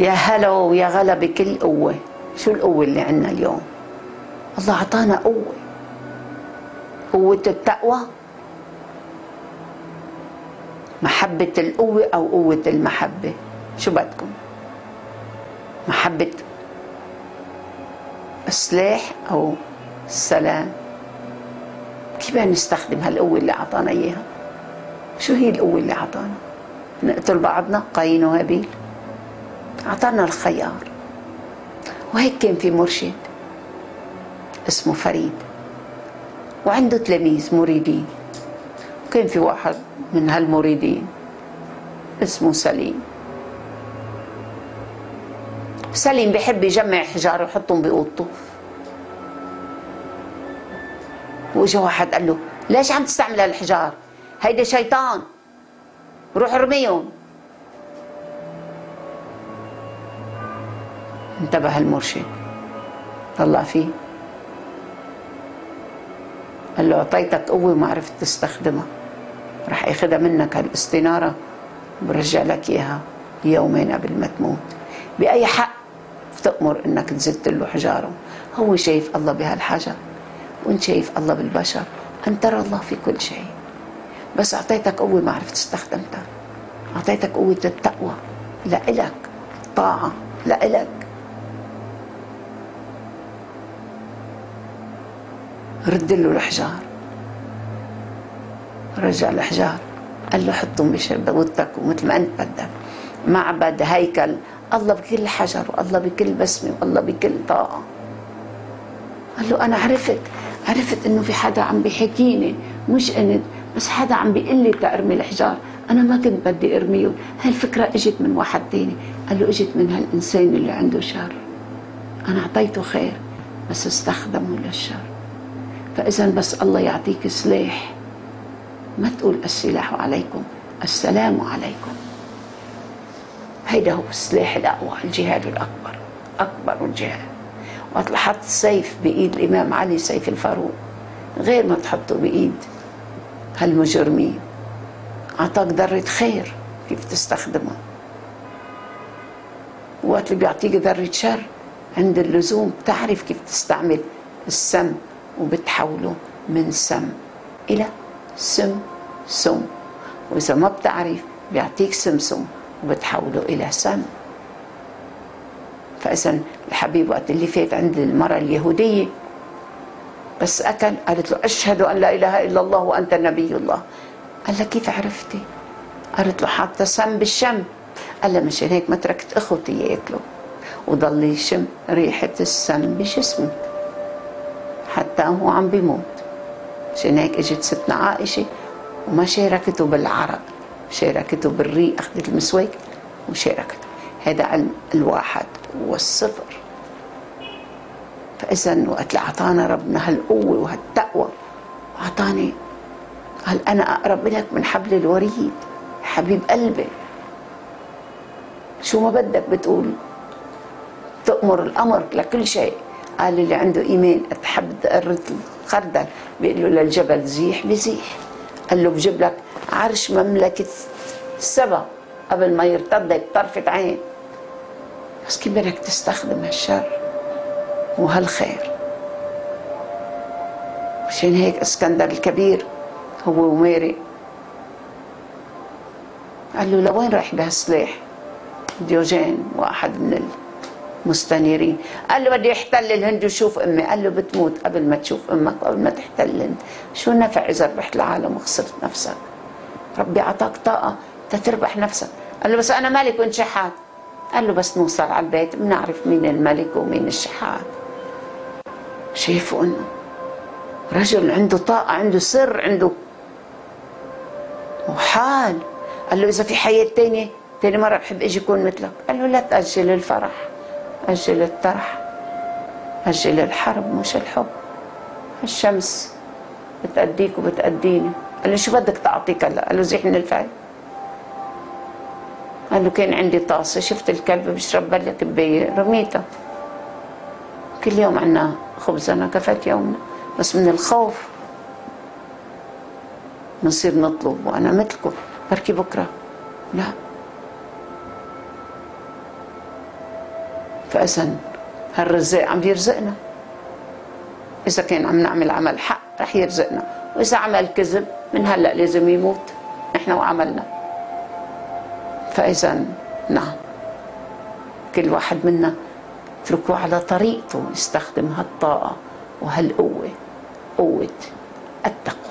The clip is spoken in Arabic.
يا هلا ويا غلا بكل قوة. شو القوة اللي عندنا اليوم؟ الله أعطانا قوة. قوة التقوى. محبة القوة أو قوة المحبة. شو بدكم؟ محبة السلاح أو السلام. كيف نستخدم هالقوة اللي أعطانا إياها؟ شو هي القوة اللي أعطانا؟ نقتل بعضنا؟ قايين وهابيل أعطانا الخيار. وهيك كان في مرشد اسمه فريد وعنده تلاميذ مريدين وكان في واحد من هالمريدين اسمه سليم. سليم بحب يجمع حجار ويحطهم بأوضته. وإجا واحد قال له ليش عم تستعمل هالحجار هيدا شيطان روح ارميهم. انتبه المرشد. طلع فيه. قال له أعطيتك قوة وما عرفت تستخدمها. رح ياخذها منك هالاستنارة. برجع لك إياها يومين قبل ما تموت. بأي حق بتأمر إنك تزت له حجارة؟ هو شايف الله بهالحجر وأنت شايف الله بالبشر. أن ترى الله في كل شيء. بس أعطيتك قوة ما عرفت استخدمتها أعطيتك قوة التقوى. لإلك طاعة. لإلك. رد له الحجار رجع الحجار قال له حطهم بشربوتك ومثل ما أنت بدك. معبد هيكل الله بكل حجر والله بكل بسمة والله بكل طاقة. قال له أنا عرفت عرفت إنه في حدا عم بيحكيني مش أنت بس حدا عم بيقول لي تأرمي الحجار أنا ما كنت بدي ارميهم هاي الفكرة إجت من واحد تاني. قال له إجت من هالإنسان اللي عنده شر. أنا أعطيته خير بس استخدمه للشر. فإذا بس الله يعطيك سلاح. ما تقول السلاح عليكم السلام عليكم. هيدا هو السلاح الأقوى الجهاد الأكبر أكبر الجهاد. وقت حط سيف بإيد الإمام علي سيف الفاروق. غير ما تحطه بإيد هالمجرمين. أعطاك ذرة خير كيف تستخدمها وقت اللي بيعطيك ذرة شر عند اللزوم بتعرف كيف تستعمل السم وبتحوله من سم إلى سم سم. وإذا ما بتعرف بيعطيك سمسم وبتحوله إلى سم. فإذا الحبيب وقت اللي فات عند المرأة اليهودية بس اكل قالت له أشهد أن لا إله إلا الله وأنت نبي الله. قال لها كيف عرفتي؟ قالت له حاطة سم بالشم. قال لها مشان هيك ما تركت أخوتي يأكلوا. وضل يشم ريحة السم بجسمه. حتى هو عم بيموت. عشان هيك إجت ستنا عائشة وما شاركته بالعرق شاركته بالريق أخذت المسواك وشاركته. هذا علم الواحد والصفر فاذا وقت اللي أعطانا ربنا هالقوة وهالتقوى أعطاني قال أنا أقرب لك من حبل الوريد حبيب قلبي. شو ما بدك بتقول تأمر الأمر لكل شيء. قال اللي عنده إيمان أتحب ذرة الخردل بيقول له للجبل زيح بزيح. قال له بجيب لك عرش مملكة السبا قبل ما يرتد طرفة عين. بس كيف بدك تستخدم هالشر؟ وهالخير مشان هيك اسكندر الكبير هو وميري. قال له لوين رايح بهالسلاح؟ ديوجين واحد من المستنيرين قال له بدي احتل الهند وشوف أمي. قال له بتموت قبل ما تشوف أمك قبل ما تحتل الهند. شو النفع إذا ربحت العالم وخسرت نفسك؟ ربي اعطاك طاقة تتربح نفسك. قال له بس أنا ملك وانت شحات. قال له بس نوصل على البيت بنعرف مين الملك ومين الشحات. شايفوا إنه رجل عنده طاقة عنده سر عنده وحال. قال له إذا في حياة تانية تاني مرة بحب أجي أكون مثلك. قال له لا تأجل الفرح. أجل الطرح أجل الحرب مش الحب. الشمس بتأديك وبتأديني. قال له شو بدك تعطيك هلا؟ قال له زيحني الفعل. قال له كان عندي طاسة شفت الكلب بيشرب بلة كباية رميتها. كل يوم عنا خبزنا كفت يومنا. بس من الخوف بنصير نطلب وأنا مثلكم بركي بكرة. لا. فإذا هالرزاق عم يرزقنا؟ إذا كان عم نعمل عمل حق رح يرزقنا وإذا عمل كذب من هلأ لازم يموت نحن وعملنا. فإذا نعم كل واحد منا اتركوه على طريقته يستخدم هالطاقة وهالقوة قوة التقوى.